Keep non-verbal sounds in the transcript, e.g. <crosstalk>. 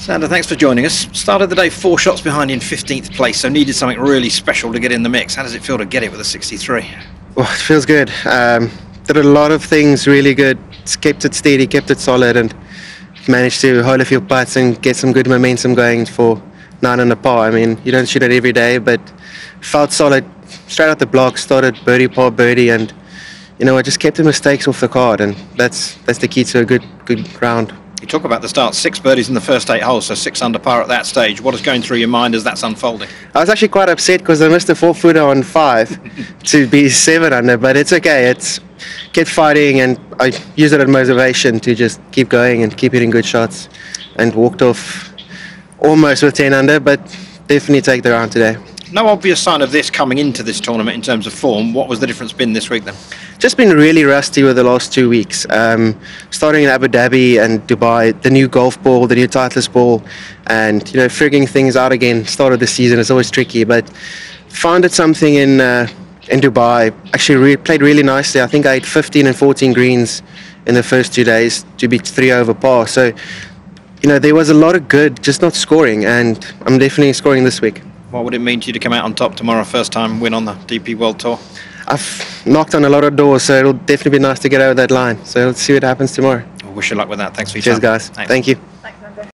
Zander, thanks for joining us. Started the day four shots behind in 15th place, so needed something really special to get in the mix. How does it feel to get it with a 63? Well, it feels good. Um, did a lot of things really good. Kept it steady, kept it solid, and managed to hold a few putts and get some good momentum going for nine under par. I mean, you don't shoot it every day, but felt solid straight out the block. Started birdie, par, birdie, and you know, I just kept the mistakes off the card, and that's that's the key to a good good round. You talk about the start, six birdies in the first eight holes, so six under par at that stage. What is going through your mind as that's unfolding? I was actually quite upset because I missed a four footer on five <laughs> to be seven under, but it's okay. It's kept fighting, and I use it as motivation to just keep going and keep hitting good shots, and walked off almost with ten under, but definitely take the round today. No obvious sign of this coming into this tournament in terms of form. What was the difference been this week then? Just been really rusty with the last two weeks. Um, starting in Abu Dhabi and Dubai, the new golf ball, the new Titleist ball, and you know figuring things out again. Start of the season is always tricky, but found it something in uh, in Dubai. Actually, re- played really nicely. I think I had 15 and 14 greens in the first two days to be three over par. So you know there was a lot of good, just not scoring, and I'm definitely scoring this week. What would it mean to you to come out on top tomorrow, first time win on the DP World Tour? I've knocked on a lot of doors, so it'll definitely be nice to get over that line. So let's see what happens tomorrow. Well, wish you luck with that. Thanks for your Cheers, time. guys. Thanks. Thank you.